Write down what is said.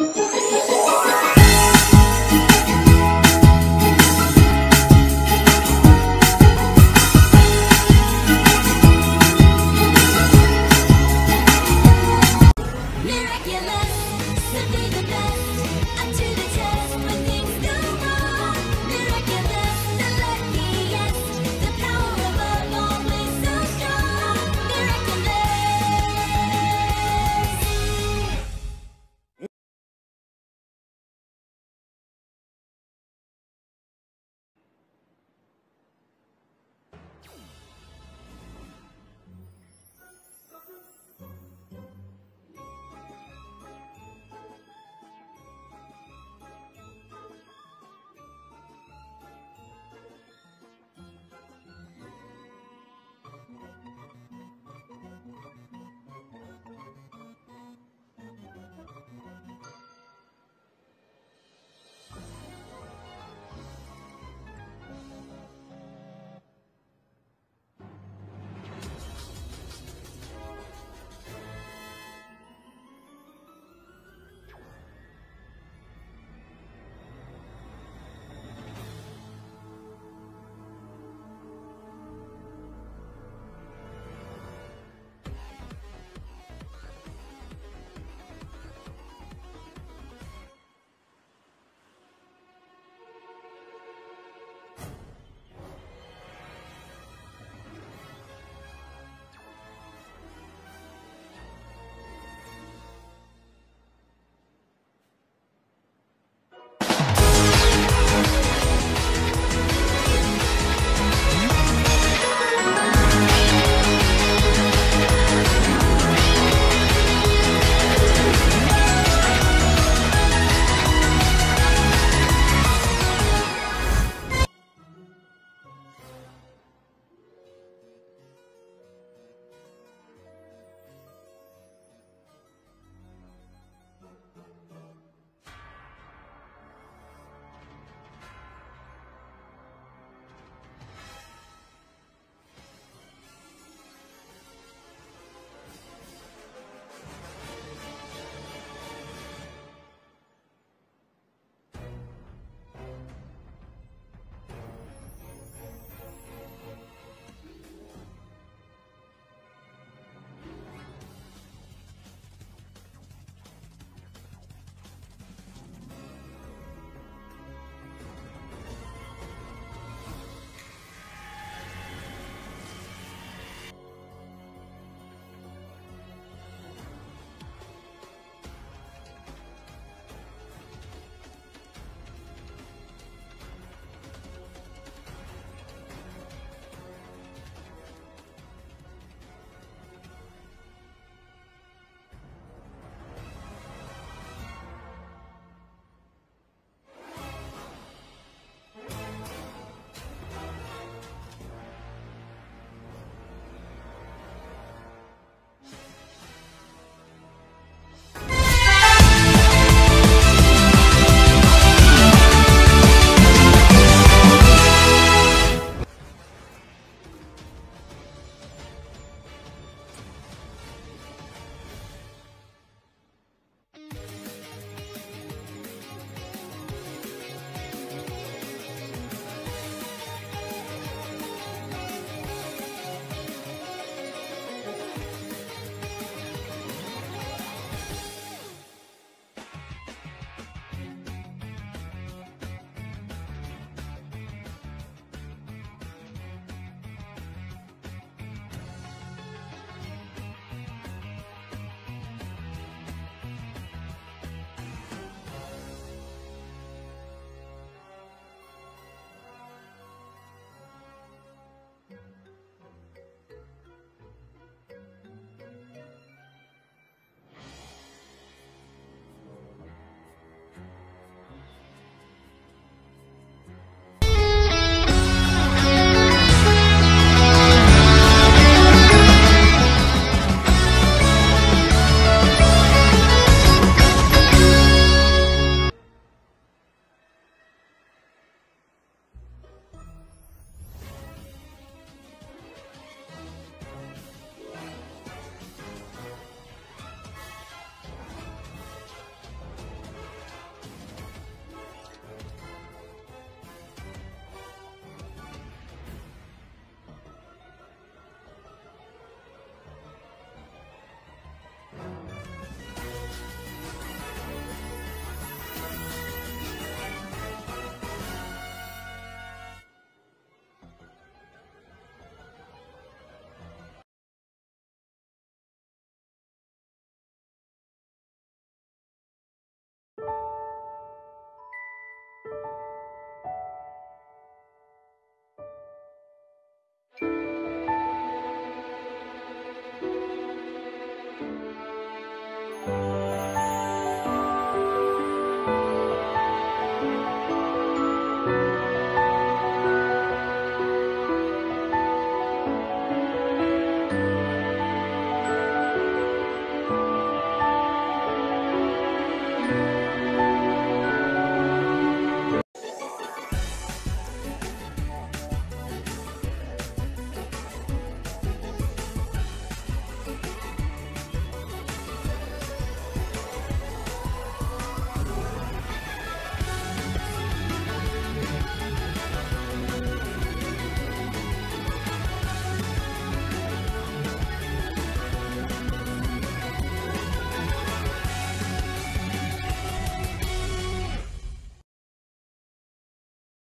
you